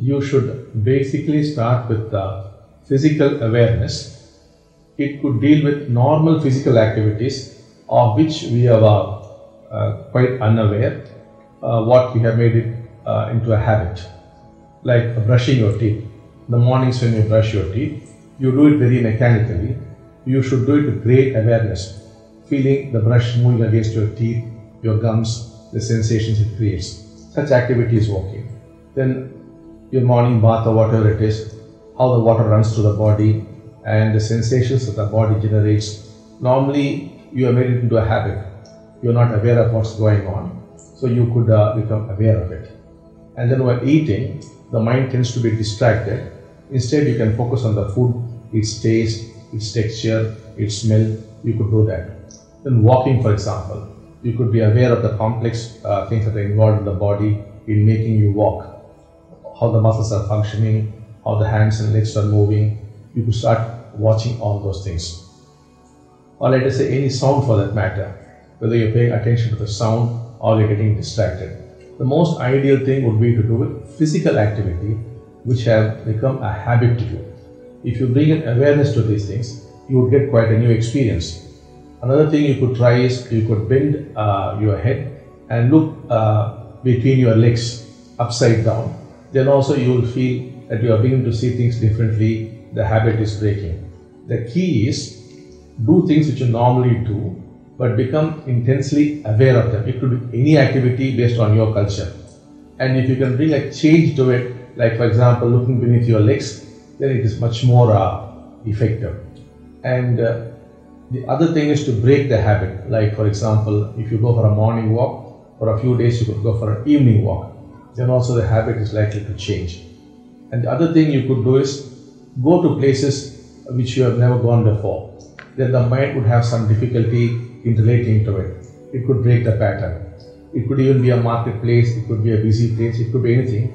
you should basically start with uh, physical awareness. It could deal with normal physical activities of which we are uh, quite unaware, uh, what we have made it uh, into a habit. Like brushing your teeth. The mornings when you brush your teeth, you do it very mechanically. You should do it with great awareness, feeling the brush moving against your teeth, your gums, the sensations it creates. Such activity is okay. Then your morning bath or whatever it is, how the water runs through the body and the sensations that the body generates. Normally, you have made it into a habit. You are not aware of what's going on, so you could uh, become aware of it. And then while eating, the mind tends to be distracted. Instead, you can focus on the food, its taste, its texture, its smell. You could do that. Then walking, for example, you could be aware of the complex uh, things that are involved in the body in making you walk how the muscles are functioning, how the hands and legs are moving. You could start watching all those things. Or let us say any sound for that matter, whether you're paying attention to the sound or you're getting distracted. The most ideal thing would be to do with physical activity which have become a habit to you. If you bring an awareness to these things, you would get quite a new experience. Another thing you could try is you could bend uh, your head and look uh, between your legs upside down then also you will feel that you are beginning to see things differently, the habit is breaking. The key is do things which you normally do, but become intensely aware of them. It could be any activity based on your culture. And if you can bring a change to it, like for example, looking beneath your legs, then it is much more uh, effective. And uh, the other thing is to break the habit. Like for example, if you go for a morning walk, for a few days you could go for an evening walk then also the habit is likely to change. And the other thing you could do is go to places which you have never gone before. Then the mind would have some difficulty in relating to it. It could break the pattern. It could even be a marketplace, it could be a busy place, it could be anything.